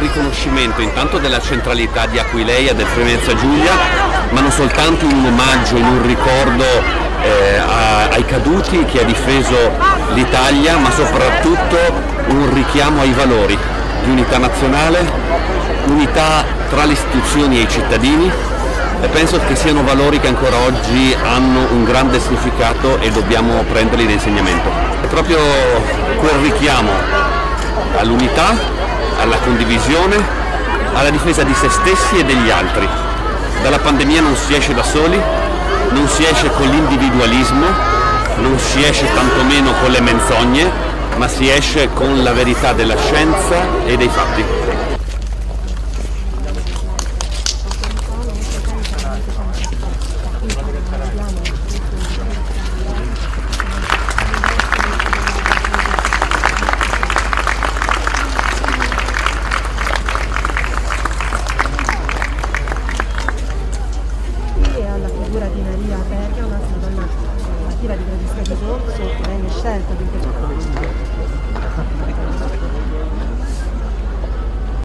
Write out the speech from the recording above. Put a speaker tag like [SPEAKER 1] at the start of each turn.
[SPEAKER 1] riconoscimento intanto della centralità di Aquileia del Frimenza Giulia, ma non soltanto un omaggio, un ricordo eh, a, ai caduti, chi ha difeso l'Italia, ma soprattutto un richiamo ai valori di unità nazionale, unità tra le istituzioni e i cittadini e penso che siano valori che ancora oggi hanno un grande significato e dobbiamo prenderli da insegnamento. È proprio quel richiamo all'unità, alla condivisione, alla difesa di se stessi e degli altri. Dalla pandemia non si esce da soli, non si esce con l'individualismo, non si esce tantomeno con le menzogne, ma si esce con la verità della scienza e dei fatti.
[SPEAKER 2] Di di scelta per questo